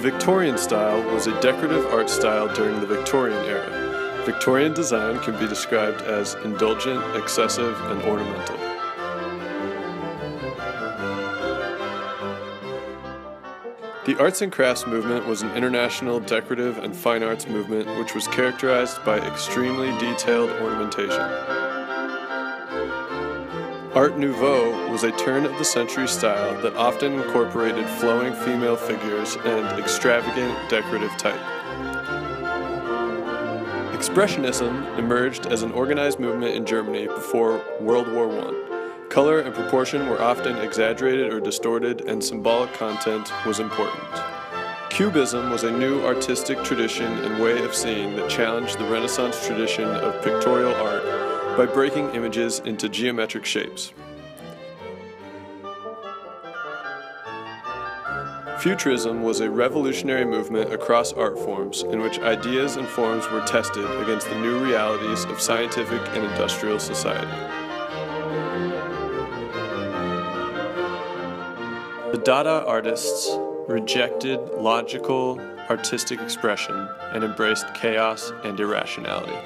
Victorian style was a decorative art style during the Victorian era. Victorian design can be described as indulgent, excessive, and ornamental. The arts and crafts movement was an international decorative and fine arts movement which was characterized by extremely detailed ornamentation. Art Nouveau was a turn of the century style that often incorporated flowing female figures and extravagant decorative type. Expressionism emerged as an organized movement in Germany before World War I. Color and proportion were often exaggerated or distorted, and symbolic content was important. Cubism was a new artistic tradition and way of seeing that challenged the Renaissance tradition of pictorial art by breaking images into geometric shapes. Futurism was a revolutionary movement across art forms in which ideas and forms were tested against the new realities of scientific and industrial society. The Dada artists rejected logical, artistic expression and embraced chaos and irrationality.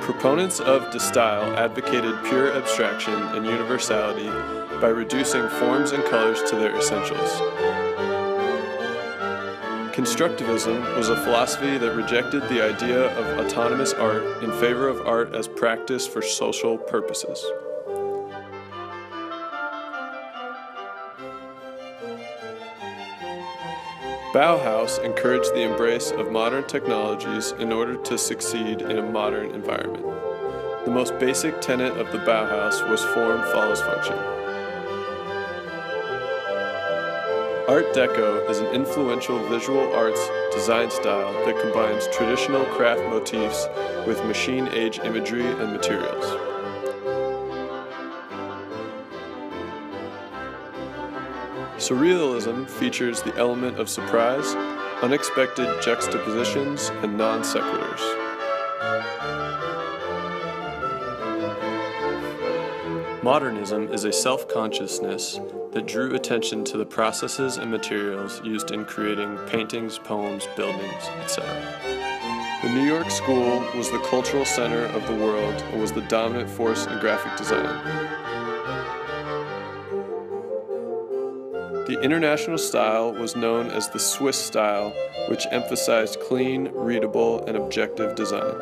Proponents of De Stijl advocated pure abstraction and universality by reducing forms and colors to their essentials. Constructivism was a philosophy that rejected the idea of autonomous art in favor of art as practice for social purposes. Bauhaus encouraged the embrace of modern technologies in order to succeed in a modern environment. The most basic tenet of the Bauhaus was form follows function. Art Deco is an influential visual arts design style that combines traditional craft motifs with machine age imagery and materials. Surrealism features the element of surprise, unexpected juxtapositions, and non sequiturs. Modernism is a self consciousness that drew attention to the processes and materials used in creating paintings, poems, buildings, etc. The New York School was the cultural center of the world and was the dominant force in graphic design. The international style was known as the Swiss style, which emphasized clean, readable, and objective design.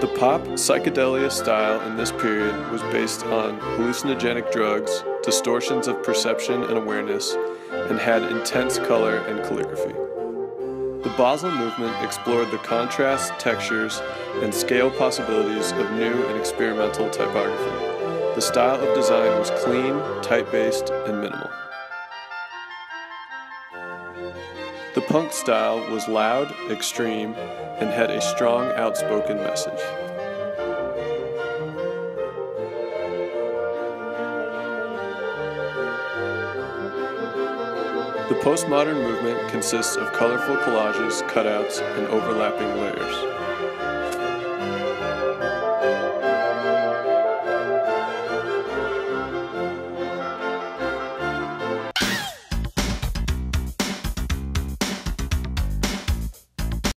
The pop psychedelia style in this period was based on hallucinogenic drugs, distortions of perception and awareness, and had intense color and calligraphy. The Basel movement explored the contrast, textures, and scale possibilities of new and experimental typography. The style of design was clean, type-based, and minimal. The punk style was loud, extreme, and had a strong outspoken message. The postmodern movement consists of colorful collages, cutouts, and overlapping layers.